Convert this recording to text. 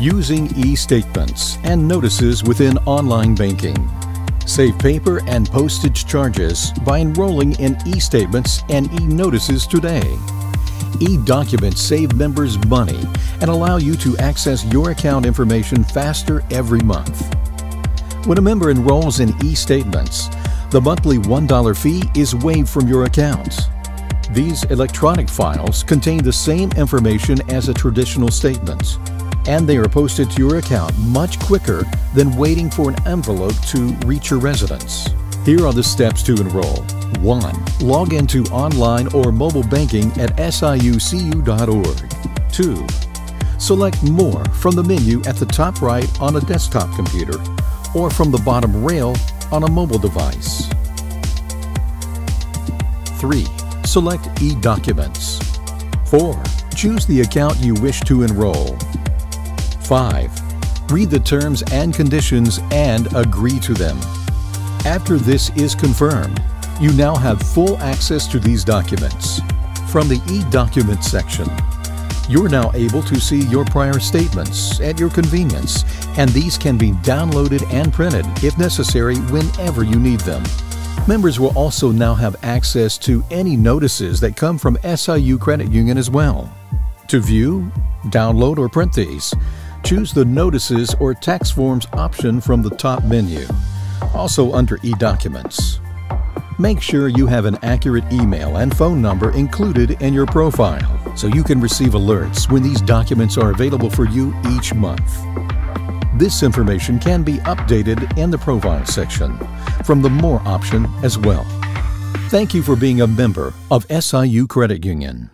Using e-statements and notices within online banking. Save paper and postage charges by enrolling in e-statements and e-notices today. E-documents save members money and allow you to access your account information faster every month. When a member enrolls in e-statements, the monthly $1 fee is waived from your account. These electronic files contain the same information as a traditional statement, and they are posted to your account much quicker than waiting for an envelope to reach your residence. Here are the steps to enroll. 1. Log into online or mobile banking at siucu.org. 2. Select More from the menu at the top right on a desktop computer or from the bottom rail on a mobile device. 3. Select e-Documents. 4. Choose the account you wish to enroll. 5. Read the terms and conditions and agree to them. After this is confirmed, you now have full access to these documents. From the e-document section, you're now able to see your prior statements at your convenience, and these can be downloaded and printed if necessary whenever you need them. Members will also now have access to any notices that come from SIU Credit Union as well. To view, download, or print these, choose the Notices or Tax Forms option from the top menu, also under e-Documents. Make sure you have an accurate email and phone number included in your profile so you can receive alerts when these documents are available for you each month. This information can be updated in the Profile section from the More option as well. Thank you for being a member of SIU Credit Union.